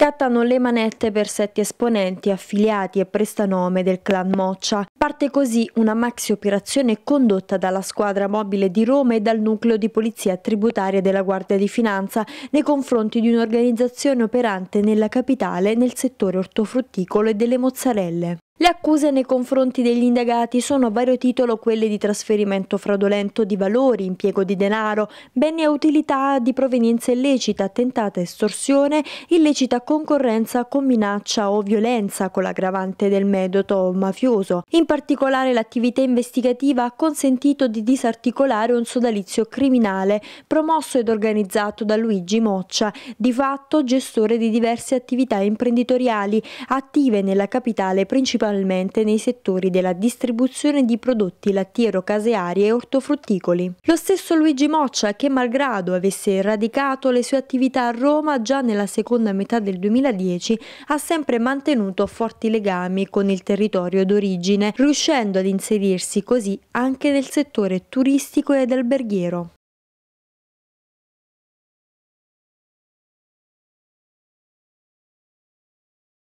Scattano le manette per sette esponenti affiliati e prestanome del clan Moccia. Parte così una maxi operazione condotta dalla squadra mobile di Roma e dal nucleo di polizia tributaria della Guardia di Finanza nei confronti di un'organizzazione operante nella capitale nel settore ortofrutticolo e delle mozzarelle. Le accuse nei confronti degli indagati sono a vario titolo quelle di trasferimento fraudolento di valori, impiego di denaro, beni a utilità di provenienza illecita, tentata estorsione, illecita concorrenza con minaccia o violenza con l'aggravante del metodo mafioso. In particolare l'attività investigativa ha consentito di disarticolare un sodalizio criminale promosso ed organizzato da Luigi Moccia, di fatto gestore di diverse attività imprenditoriali attive nella capitale principale principalmente nei settori della distribuzione di prodotti lattiero-caseari e ortofrutticoli. Lo stesso Luigi Moccia, che malgrado avesse radicato le sue attività a Roma già nella seconda metà del 2010, ha sempre mantenuto forti legami con il territorio d'origine, riuscendo ad inserirsi così anche nel settore turistico ed alberghiero.